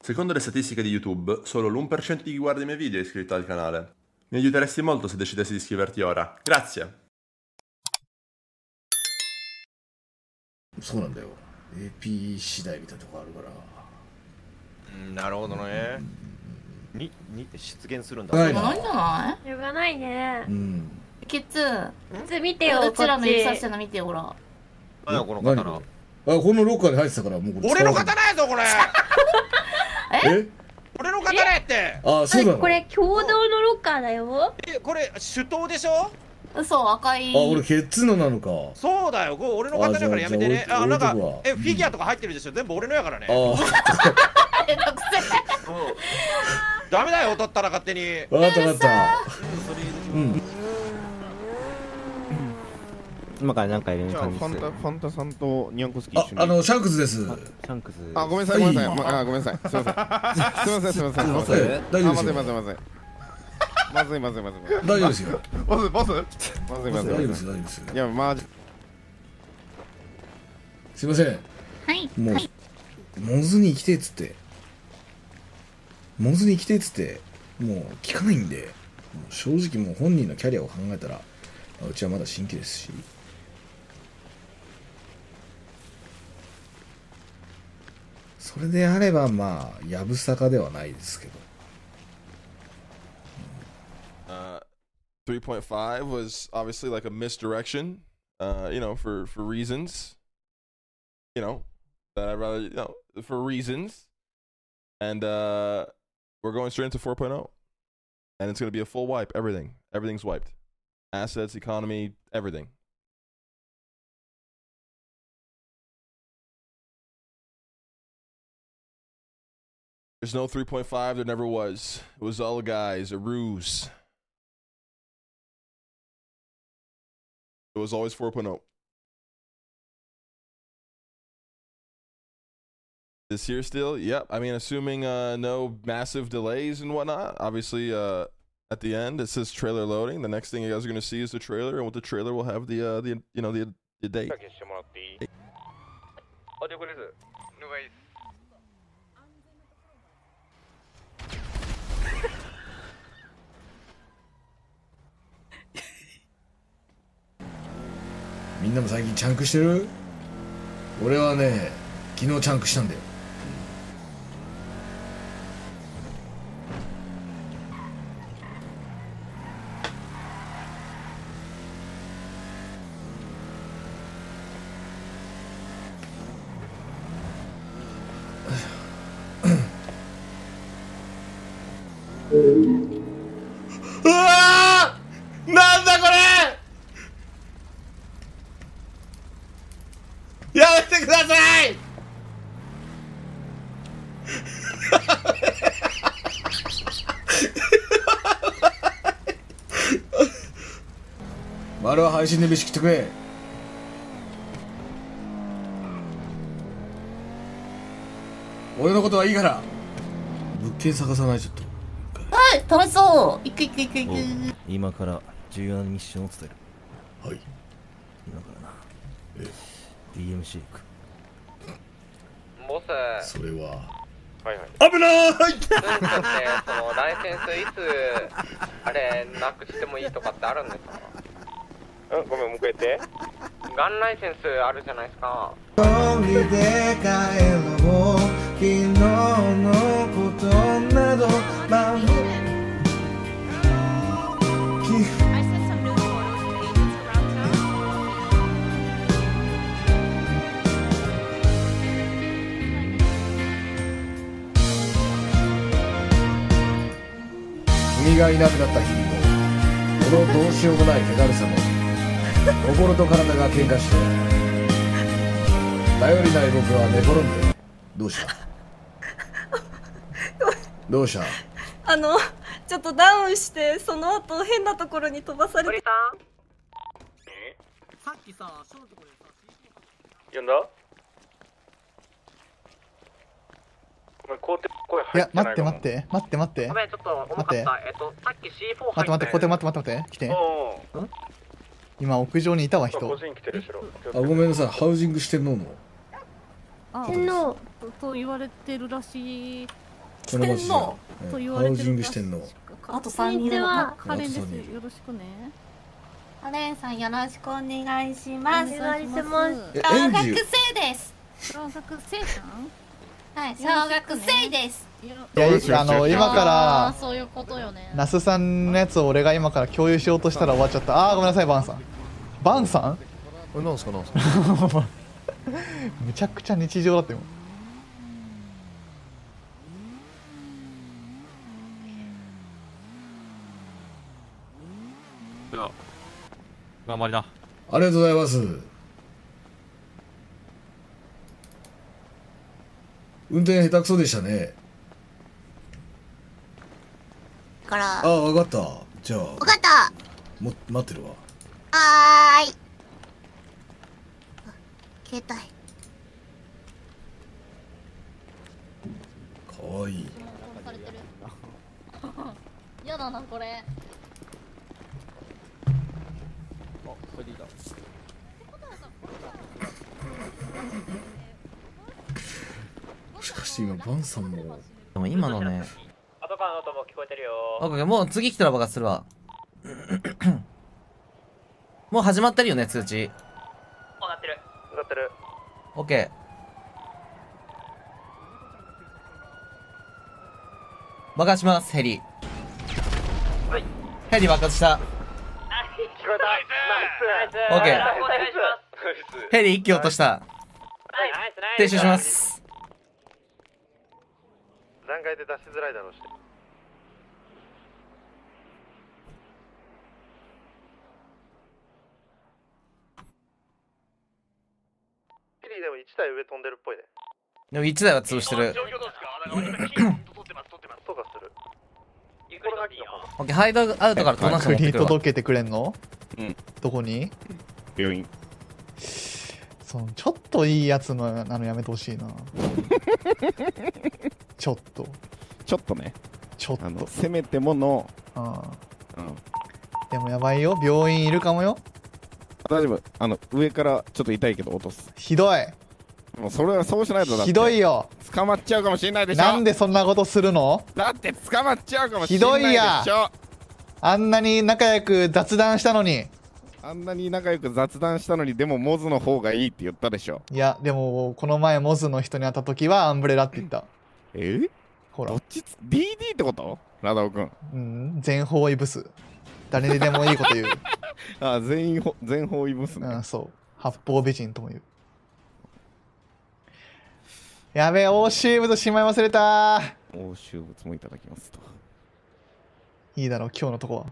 Secondo le statistiche di YouTube, solo l'1% di chi guarda i miei video è iscritto al canale. Mi aiuteresti molto se decidessi di iscriverti ora. Grazie! そうなんだよ AP 次第みたいなとこあるからうんなるほどねにに出現するんだはいないんじゃなしょうがないねう。んいケツ普通見てよ、うちらの指さこっちしてるの見てよほら何だこの何刀これあこのロッカーに入ってたからもうこれ俺の刀やぞこれ え？俺の刀やって。あそうなの？これ共同のロッカーだよ。えこれ手刀でしょ？嘘赤い。あ俺ケツのなのか。そうだよ。これ俺の刀だからやめてね。あなんかえフィギュアとか入ってるでしょ？全部俺のやからね。あめん。どくせえダメだよ取ったら勝手に。あ分かった分かった。うん今から何か入れるじゃあファンタファンタさんとニャンコスキあ一緒に。あのシャンクスです。シャンクス。あごめんなさいごめんなさい、まあごめんなさい。すいませんすいませんすいません。すいません。え大丈夫ですよ。あまずいまずいまずい。まずいまずいまずい。大丈夫ですよ。ボスボスまずいまずい。大丈夫でますず大丈夫です。よいいやマジすいません。はい。もう、はい。モズに行きてえっつって。モズに行きてえっつってもう聞かないんでもう正直もう本人のキャリアを考えたらうちはまだ新規ですしそれであればまあやぶさかではないですけど Uh, 3.5 was obviously like a misdirection, uh, you know, for, for reasons, you know, that I'd rather, you know, for reasons. And uh, we're going straight into 4.0. And it's going to be a full wipe, everything. Everything's wiped. Assets, economy, everything. There's no 3.5, there never was. It was all guys, a ruse. It was always oh. 4.0. This year still? Yep. I mean, assuming uh, no massive delays and whatnot. Obviously, uh, at the end it says trailer loading. The next thing you guys are gonna see is the trailer, and with the trailer, we'll have the uh, the you know the the date. んなも最近チャンクしてる？俺はね昨日チャンクしたんだよ うわーなんだこれやめてください丸は配信で飯食ってくれ。俺のことはいいから。物件探さないちょっと。はい楽しそう。行く行く行く行く。今から重要なミッションを伝える。はい。今からな。え DMC 行く。ボス。それははいはい。危ない！ってそのライセンスいつあれなくしてもいいとかってあるんですか？うんごめんもう一回言って。ガンライセンスあるじゃないですか君がいなくなった日々もこのどうしようもない気だるさも 心と体が喧嘩して頼りない僕は寝転んでどうした？どうした？あの、ちょっとダウンして、その後変なところに飛ばされて。さっきさショーのところでさ呼んだごめんこうやって声いや、待って待って、待って待って。ごめんちょっと重かった。えっとさっき C4 入った待って待って、待って待って待って、来て。うん？今、屋上にいたわ、人。個人来てるしろあごめんなさい。ハウジングしてんの？の天皇と言われてるらしい。この街じゃん。とうんハウジングしてんの？あと3人いるのかカレンです。よろしくね。カレンさんよろしくお願いします。お願いします。学生です。小学生さん？はい小学生です。いやあの今かそういうことよね。ら那須さんのやつを俺が今から共有しようとしたら終わっちゃった。あーごめんなさいバンさん。バンさん？えなんすかなんすか？めちゃくちゃ日常だったよじゃあ頑張りな。ありがとうございます運転下手くそでしたね。から。ああ分かった。じゃあ。分かった。も待ってるわ。はーい。携帯。かわいい。やだなこれ。も しかして今バンさんも。でも今のね後からの音も聞こえてるよ。オッケーもう次来たら爆発するわ。もう始まってるよね通知。もうなってる。なってる。オッケー。爆発しますヘリ。はい。ヘリ爆発した。聞こえた。ナイス。オッケー。ヘリ一機落とした。停止します段階で出しづらいだろうし。キリでも1体上飛んでるっぽいね。でも1台は潰してる。とかする。オッケーハイドアウトから盗難車持って国くるわ。届けてくれんの？うん。どこに？病院そのちょっといいやつのなのやめてほしいな。ちょっと。ちょっとね。ちょっと。せめてもの。あうん。でもやばいよ。病院いるかもよ。大丈夫。あの上からちょっと痛いけど落とす。ひどい。もうそれはそうしないとだって。ひどいよ。捕まっちゃうかもしれないでしょ。なんでそんなことするの？だって捕まっちゃうかもしひれないでしょ。どいや。あんなに仲良く雑談したのにあんなに仲良く雑談したのにでもモズの方がいいって言ったでしょ。いやでもこの前モズの人に会った時はアンブレラって言った。え？ほら。どっちつ DD ってこと？ラダオくん。うん全方位ブス。誰にでもいいこと言う。あ全員ほ全方位ブスね。うんそう。八方美人とも言う。やべえ押収物しまい忘れた。押収物もいただきますと。いいだろう今日のとこは